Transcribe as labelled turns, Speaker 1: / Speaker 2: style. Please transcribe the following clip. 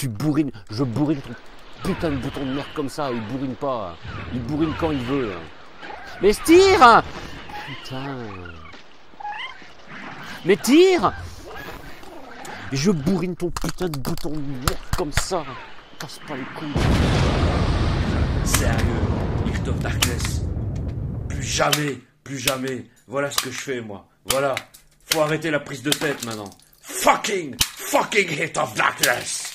Speaker 1: Tu bourrines, je bourrine ton putain de bouton de merde comme ça, il bourrine pas. Hein. Il bourrine quand il veut. Hein. Mais tire hein. Putain. Mais tire Je bourrine ton putain de bouton de merde comme ça. Casse pas les couilles.
Speaker 2: Sérieux, hit of Darkness. Plus jamais, plus jamais. Voilà ce que je fais, moi. Voilà. Faut arrêter la prise de tête maintenant. Fucking, fucking Hit of Darkness